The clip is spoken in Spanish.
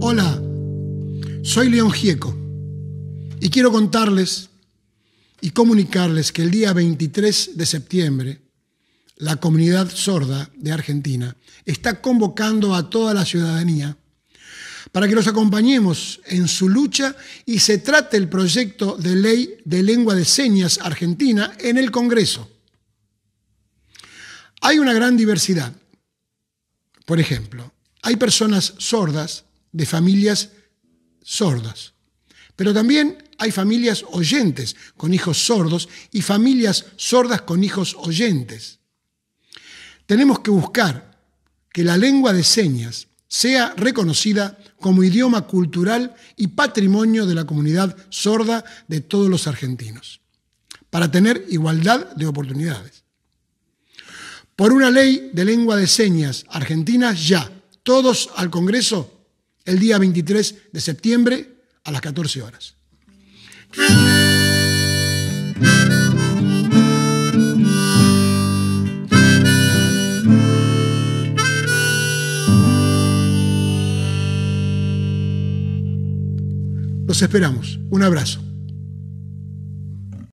Hola, soy León Gieco y quiero contarles y comunicarles que el día 23 de septiembre la comunidad sorda de Argentina está convocando a toda la ciudadanía para que los acompañemos en su lucha y se trate el proyecto de ley de lengua de señas argentina en el Congreso. Hay una gran diversidad. Por ejemplo, hay personas sordas de familias sordas. Pero también hay familias oyentes con hijos sordos y familias sordas con hijos oyentes. Tenemos que buscar que la lengua de señas sea reconocida como idioma cultural y patrimonio de la comunidad sorda de todos los argentinos, para tener igualdad de oportunidades. Por una ley de lengua de señas argentina ya, todos al Congreso el día 23 de septiembre a las 14 horas. Los esperamos. Un abrazo.